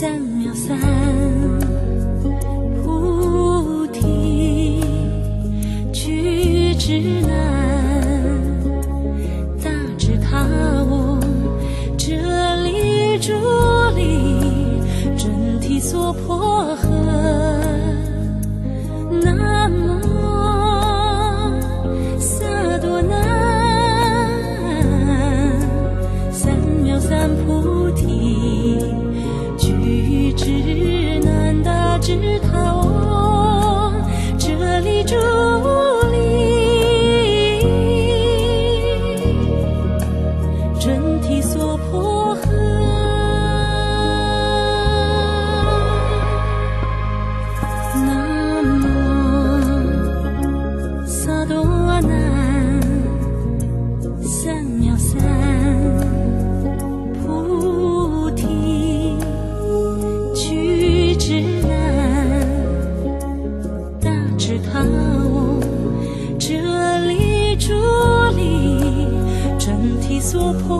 三秒三，菩提举之难。是他说破。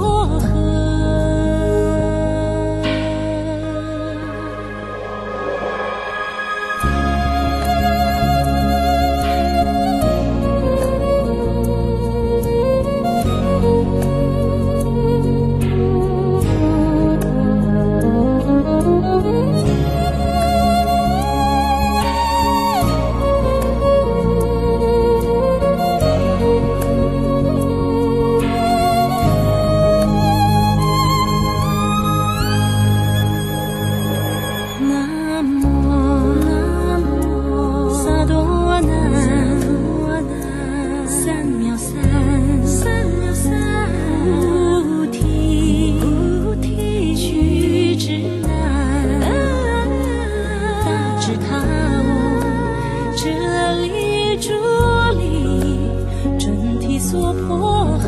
娑婆诃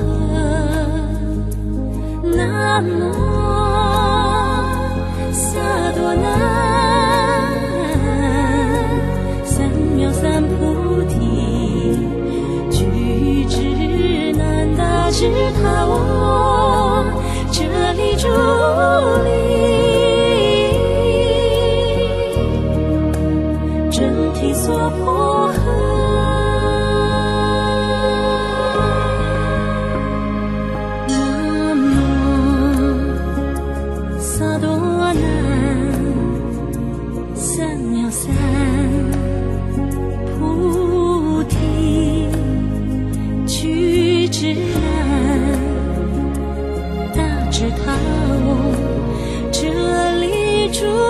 南无萨多喃三藐三菩提智难达知他我遮住雾真题娑婆诃是他我这里住